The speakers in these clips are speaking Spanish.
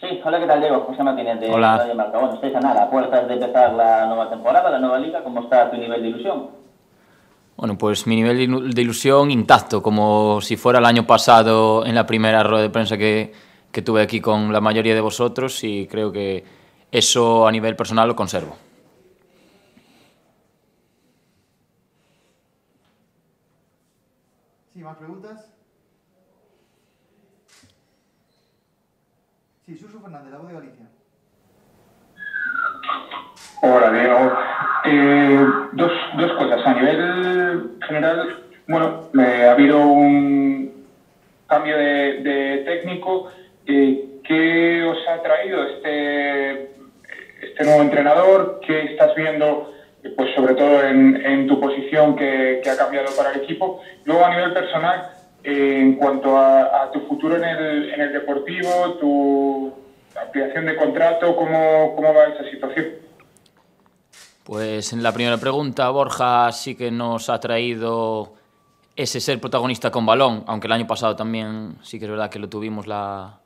Sí, hola, ¿qué tal, Diego? José Martínez de Hola. Radio Marca. Bueno, estáis a nada, a puertas de empezar la nueva temporada, la nueva liga. ¿Cómo está tu nivel de ilusión? Bueno, pues mi nivel de ilu- de ilusión intacto, como si fuera el año pasado en la primera rueda de prensa que, que tuve aquí con la mayoría de vosotros y creo que eso a nivel personal lo conservo. Sí, ¿más preguntas? Sí, Suso Fernández, la voz de Galicia. Hola, Diego. Eh, dos, dos cosas. A nivel general, bueno, eh, ha habido un cambio de, técnico. Eh, ¿Qué os ha traído este, este nuevo entrenador? ¿Qué estás viendo, eh, pues sobre todo en, en tu posición que, que ha cambiado para el equipo? Luego, a nivel personal, en cuanto a, a tu futuro en el, en el deportivo, tu ampliación de contrato, ¿cómo, cómo va esa situación? Pues en la primera pregunta, Borja sí que nos ha traído ese ser protagonista con balón, aunque el año pasado también sí que es verdad que lo tuvimos la,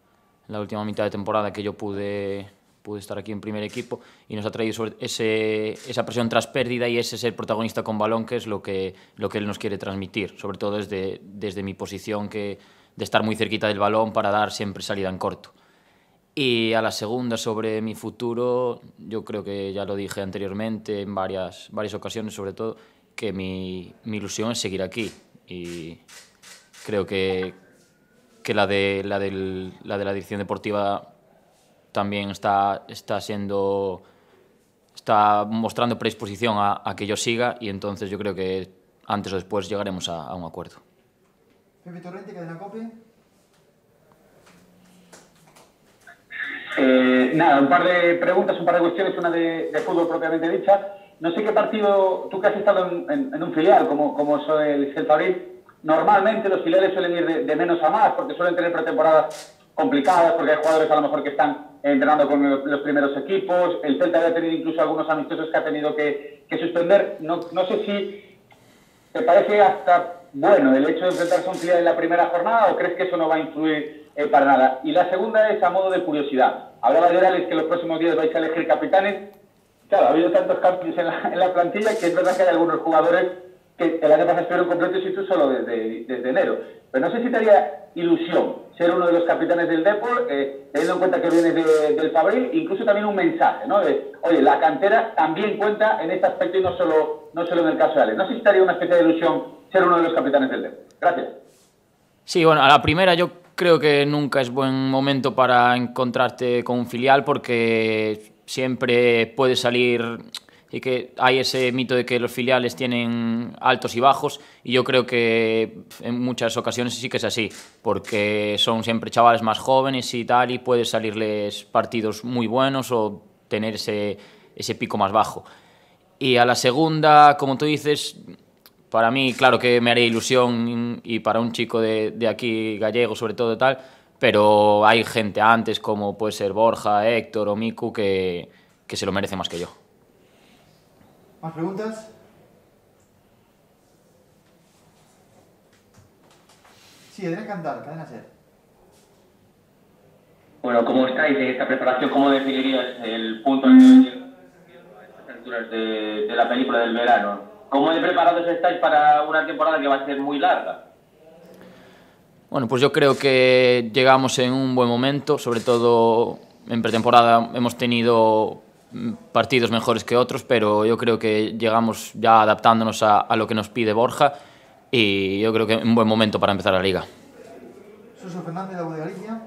la última mitad de temporada que yo pude, pude estar aquí en primer equipo y nos ha traído sobre ese, esa presión tras pérdida y ese ser protagonista con balón que es lo que, lo que él nos quiere transmitir, sobre todo desde, desde mi posición que, de estar muy cerquita del balón para dar siempre salida en corto. Y a la segunda sobre mi futuro, yo creo que ya lo dije anteriormente en varias, varias ocasiones, sobre todo, que mi, mi ilusión es seguir aquí. Y creo que, que la, de, la, del- la de la dirección deportiva también está, está siendo está mostrando predisposición a, a que yo siga y entonces yo creo que antes o después llegaremos a, a un acuerdo. Pepe Torrente, Cadena Cope. Eh, nada, un par de preguntas, un par de cuestiones, una de, de fútbol propiamente dicha. No sé qué partido, tú que has estado en, en- en un filial como, como es el Celta Abril, normalmente los filiales suelen ir de, de menos a más porque suelen tener pretemporadas complicadas, porque hay jugadores a lo mejor que están entrenando con los, primeros equipos. El Celta había tenido incluso algunos amistosos que ha tenido que, suspender. No, no sé si ¿Te parece hasta bueno el hecho de enfrentarse a un filial en la primera jornada o crees que eso no va a influir eh, para nada? Y la segunda es a modo de curiosidad. Hablaba de Orales que los próximos días vais a elegir capitanes. Claro, ha habido tantos cambios en la, en la plantilla que es verdad que hay algunos jugadores que el año pasado estuvieron completos y tú solo desde, desde enero. Pero no sé si te haría ilusión ser uno de los capitanes del Depor, eh, teniendo en cuenta que vienes de- del Fabril, incluso también un mensaje, ¿no? Oye, la cantera también cuenta en este aspecto y no solo, no solo en el caso de Alex. No sé si te haría una especie de ilusión ser uno de los capitanes del Depor. Gracias. Sí, bueno, a la primera yo creo que nunca es buen momento para encontrarte con un filial porque siempre puede salir y que hay ese mito de que los filiales tienen altos y bajos y yo creo que en muchas ocasiones sí que es así porque son siempre chavales más jóvenes y tal y puede salirles partidos muy buenos o tener ese, ese pico más bajo. Y a la segunda, como tú dices, para mí, claro que me haría ilusión y para un chico de, de aquí, gallego sobre todo tal, pero hay gente antes como puede ser Borja, Héctor o Miku que, que se lo merece más que yo. ¿Más preguntas? Sí, Adrián Cantar, Cadena Ser. Bueno, ¿cómo estáis en esta preparación? ¿Cómo definirías el punto que a estas alturas de, de la película del verano? ¿Cómo de preparados estáis para una temporada que va a ser muy larga? Bueno, pues yo creo que llegamos en un buen momento, sobre todo en pretemporada hemos tenido mm, partidos mejores que otros, pero yo creo que llegamos ya adaptándonos a, a lo que nos pide Borja y yo creo que un buen momento para empezar la liga. Suso Fernández, de Galicia.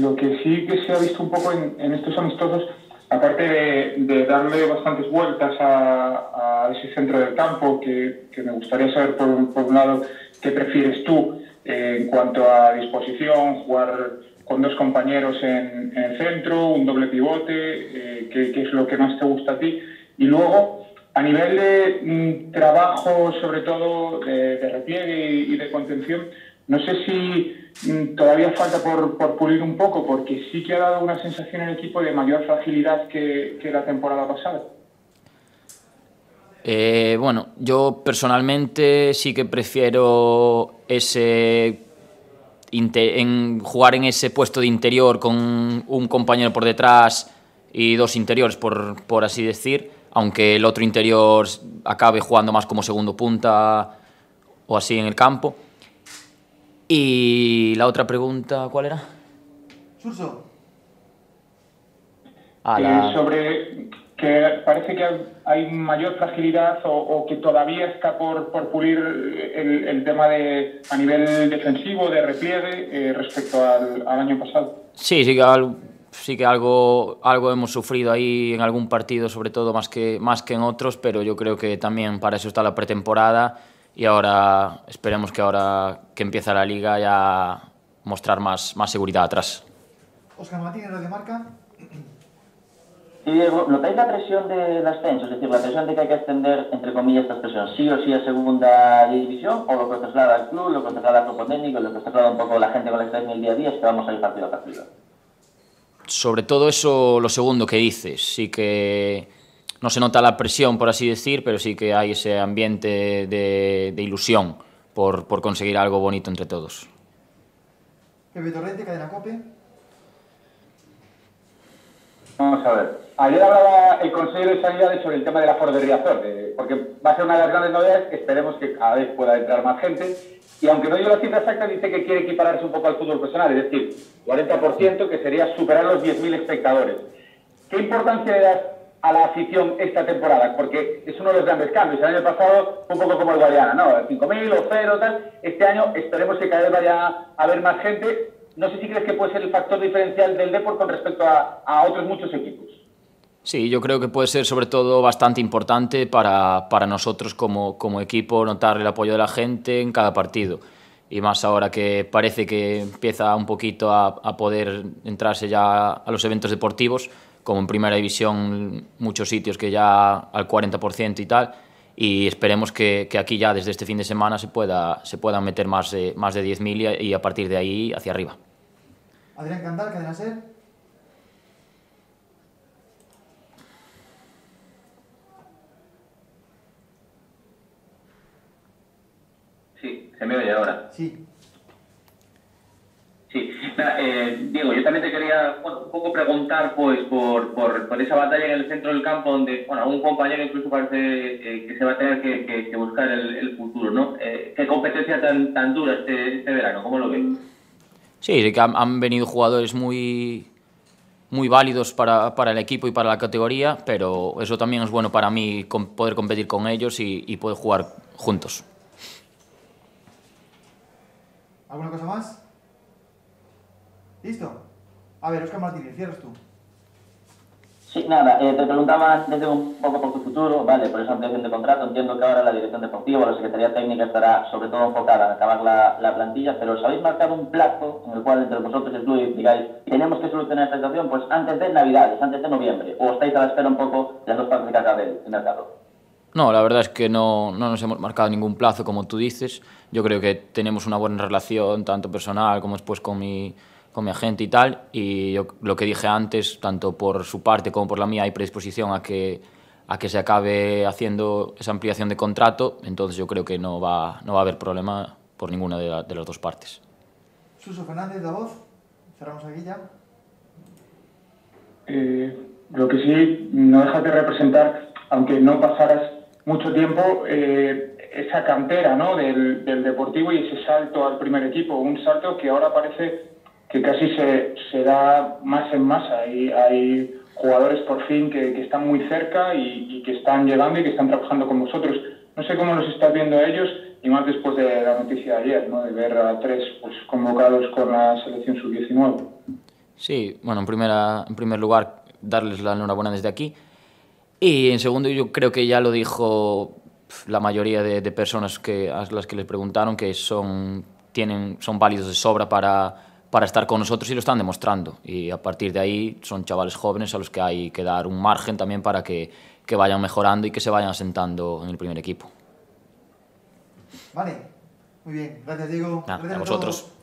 Lo que sí que se ha visto un poco en, en estos amistosos, aparte de, de darle bastantes vueltas a, a ese centro del campo, que, que me gustaría saber por, por un lado qué prefieres tú eh, en cuanto a disposición, jugar con dos compañeros en, el centro, un doble pivote, eh, qué, es lo que más te gusta a ti. Y luego, a nivel de mm, trabajo, sobre todo de, de repliegue y, de contención, no sé si mm, todavía falta por, pulir un poco, porque sí que ha dado una sensación en el equipo de mayor fragilidad que, que la temporada pasada. Eh, bueno, yo personalmente sí que prefiero ese en jugar en ese puesto de interior con un compañero por detrás y dos interiores, por, por así decir, aunque el otro interior acabe jugando más como segundo punta o así en el campo. Y la otra pregunta, ¿cuál era? Surso. Ah, Eh, la- sobre que parece que hay mayor fragilidad o, o que todavía está por, por pulir el, el tema de a nivel defensivo, de repliegue, eh, respecto al, al año pasado. Sí, sí que, al- sí que algo, algo hemos sufrido ahí en algún partido, sobre todo más que, más que en otros, pero yo creo que también para eso está la pretemporada y ahora esperemos que ahora que empieza la liga ya mostrar más, más seguridad atrás. Oscar Martínez, Radio Marca. Sí, Diego, ¿notáis la presión del ascenso? Es decir, la presión de que hay que ascender, entre comillas, esta expresión, sí o sí a segunda división, o lo que os traslada el club, lo que os traslada el cuerpo técnico, lo que os traslada un poco la gente con la que estáis en el día a día, es que vamos a ir partido a partido. Sobre todo eso, lo segundo que dices, sí que no se nota la presión, por así decir, pero sí que hay ese ambiente de, de ilusión por, por conseguir algo bonito entre todos. Torrente, Cadena Cope. Vamos a ver. Ayer hablaba el consejero de Sanidad sobre el tema del aforo de Riazor, porque va a ser una de las grandes novedades. Esperemos que cada vez pueda entrar más gente. Y aunque no dio la cifra exacta, dice que quiere equipararse un poco al fútbol profesional, es decir, 40%, que sería superar los 10.000 espectadores. ¿Qué importancia le das a la afición esta temporada? Porque es uno de los grandes cambios. El año pasado un poco como el Guadiana, ¿no? 5.000 o 0, tal. Este año esperemos que cada vez vaya a haber más gente. No sé si crees que puede ser el factor diferencial del Depor con respecto a, a otros muchos equipos. Sí, yo creo que puede ser sobre todo bastante importante para, para nosotros como, como equipo notar el apoyo de la gente en cada partido. Y más ahora que parece que empieza un poquito a, a poder entrarse ya a los eventos deportivos, como en primera división muchos sitios que ya al 40% y tal. Y esperemos que, que aquí ya desde este fin de semana se, pueda, se puedan meter más de, más de 10.000 y, y a partir de ahí hacia arriba. Adrián Candal, Cadena Ser. Sí, se me oye ahora. Sí. Sí, Nada, eh, Diego, yo también te quería bueno, un poco preguntar pues por, por, por esa batalla en el centro del campo donde bueno, un compañero incluso parece eh, que se va a tener que, que- que buscar el, el futuro, ¿no? Eh, ¿Qué competencia tan, tan dura este, este verano? ¿Cómo lo ves? Sí, que han, venido jugadores muy, muy válidos para, para el equipo y para la categoría, pero eso también es bueno para mí com- poder competir con ellos y, y poder jugar juntos. ¿Alguna cosa más? ¿Listo? A ver, Oscar Martínez, cierras tú. Sí, nada, eh, te preguntaba desde un poco por tu futuro, vale, por esa ampliación de contrato, entiendo que ahora la dirección deportiva o la Secretaría Técnica estará sobre todo enfocada en acabar la, la plantilla, pero ¿os habéis marcado un plazo en el cual entre vosotros y el club digáis, tenemos que solucionar esta situación pues antes de Navidades, antes de noviembre, o estáis a la espera un poco de las dos partes que acabe el mercado? No, la verdad es que no, no nos hemos marcado ningún plazo, como tú dices. Yo creo que tenemos una buena relación, tanto personal como después con mi, con mi agente y tal. Y yo, lo que dije antes, tanto por su parte como por la mía, hay predisposición a que, a que se acabe haciendo esa ampliación de contrato. Entonces yo creo que no va, no va a haber problema por ninguna de, la- de las dos partes. Suso Fernández, la voz. Cerramos aquí ya. Eh, lo que sí no deja de representar, aunque no pasaras mucho tiempo, eh, esa cantera ¿no? del, del deportivo y ese salto al primer equipo, un salto que ahora parece que casi se, se da más en masa y hay jugadores por fin que, que están muy cerca y, y que están llegando y que están trabajando con vosotros. No sé cómo los estás viendo a ellos y más después de la noticia de ayer, ¿no? de ver a tres pues, convocados con la selección sub-19. Sí, bueno, en, primera, en primer lugar, darles la enhorabuena desde aquí. Y en segundo, yo creo que ya lo dijo la mayoría de, de personas que, a las que les preguntaron, que son, tienen, son válidos de sobra para, para estar con nosotros y lo están demostrando. Y a partir de ahí son chavales jóvenes a los que hay que dar un margen también para que, que vayan mejorando y que se vayan asentando en el primer equipo. Vale. Muy bien. Gracias, Diego. Gracias a vosotros. todos.